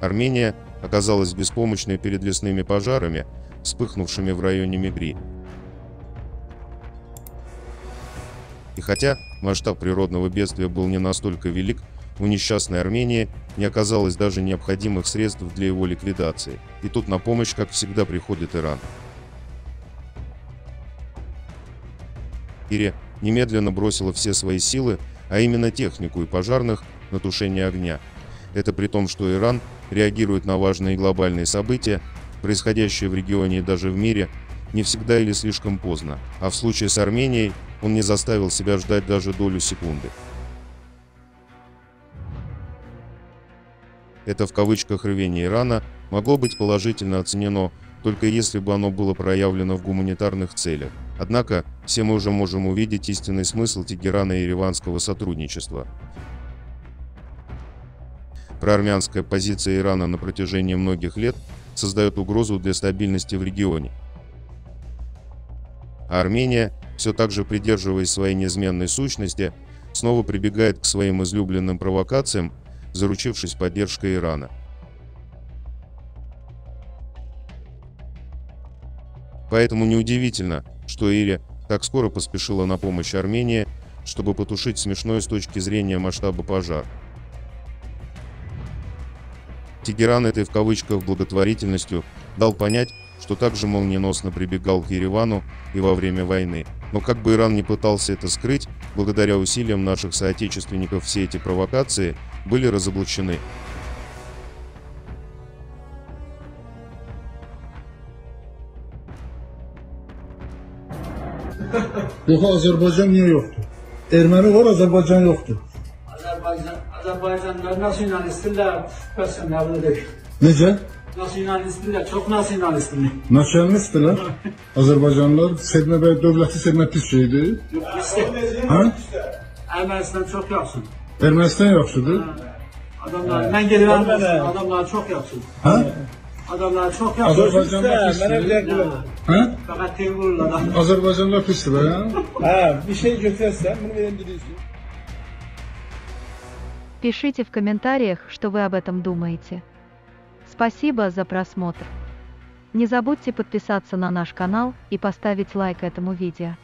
Армения оказалась беспомощной перед лесными пожарами, вспыхнувшими в районе Мегри. И хотя масштаб природного бедствия был не настолько велик, у несчастной Армении не оказалось даже необходимых средств для его ликвидации. И тут на помощь, как всегда, приходит Иран. Ире немедленно бросила все свои силы, а именно технику и пожарных, на тушение огня. Это при том, что Иран реагирует на важные глобальные события, происходящие в регионе и даже в мире, не всегда или слишком поздно, а в случае с Арменией он не заставил себя ждать даже долю секунды. Это в кавычках рвение Ирана могло быть положительно оценено только если бы оно было проявлено в гуманитарных целях. Однако, все мы уже можем увидеть истинный смысл Тегерана и Ереванского сотрудничества. Проармянская позиция Ирана на протяжении многих лет создает угрозу для стабильности в регионе. А Армения, все так же придерживаясь своей неизменной сущности, снова прибегает к своим излюбленным провокациям, заручившись поддержкой Ирана. Поэтому неудивительно, что Ири так скоро поспешила на помощь Армении, чтобы потушить смешной с точки зрения масштаба пожар. Тегеран этой в кавычках благотворительностью дал понять, что также молниеносно прибегал к Еревану и во время войны. Но как бы Иран не пытался это скрыть, благодаря усилиям наших соотечественников все эти провокации были разоблачены. Yox, Azərbaycan niyə yoxdur? Erməni var, Azərbaycan yoxdur. Azerbaycan, Azerbaycan'da nasıl Yunanistan'da tutmasın ya bunu değil. Nece? Nasıl Yunanistan'da, çok nasıl Yunanistan'da. Nasyonalistler, Azerbaycanlılar sevme ve dövləti sevmək pis şeydir. Yok, işte. Ha? Ermenistan çok yapsın. Ermənistan yaxşıdır. Adamlar, ben gelir adamlar çok yapsın. Ha? Adamlar çok yapsın. Azerbaycanlılar Mənə pisdir. bilər Ha? Fakat teyvurlar. Azerbaycanlılar pisdir be ya. hə, bir şey götürəsən, bunu verəm gedirsən. Пишите в комментариях, что вы об этом думаете. Спасибо за просмотр. Не забудьте подписаться на наш канал и поставить лайк этому видео.